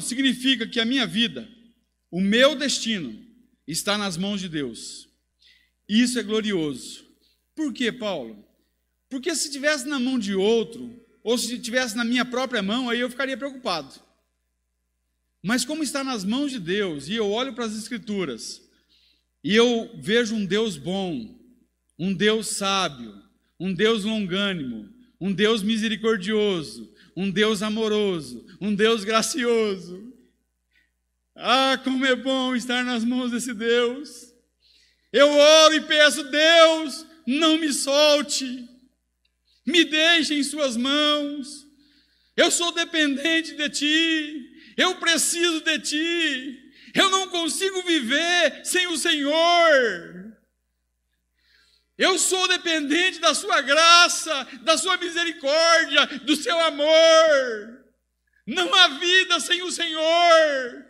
significa que a minha vida, o meu destino, está nas mãos de Deus. Isso é glorioso. Por quê, Paulo? Porque se tivesse na mão de outro, ou se tivesse na minha própria mão, aí eu ficaria preocupado. Mas como está nas mãos de Deus, e eu olho para as Escrituras, e eu vejo um Deus bom, um Deus sábio, um Deus longânimo, um Deus misericordioso, um Deus amoroso, um Deus gracioso. Ah, como é bom estar nas mãos desse Deus. Eu oro e peço, Deus, não me solte, me deixe em Suas mãos. Eu sou dependente de Ti, eu preciso de Ti, eu não consigo viver sem o Senhor. Eu sou dependente da Sua graça, da Sua misericórdia, do Seu amor. Não há vida sem o Senhor.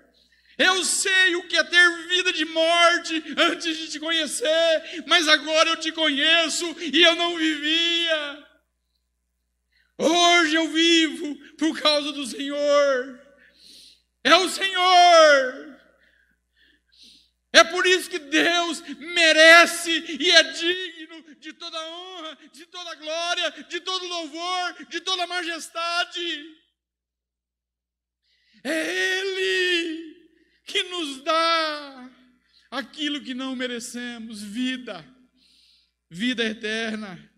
Eu sei o que é ter vida de morte antes de te conhecer, mas agora eu te conheço e eu não vivia. Hoje eu vivo por causa do Senhor. É o Senhor é por isso que Deus merece e é digno de toda honra, de toda glória, de todo louvor, de toda majestade. É Ele que nos dá aquilo que não merecemos vida, vida eterna.